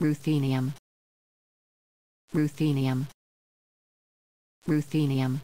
Ruthenium. Ruthenium. Ruthenium.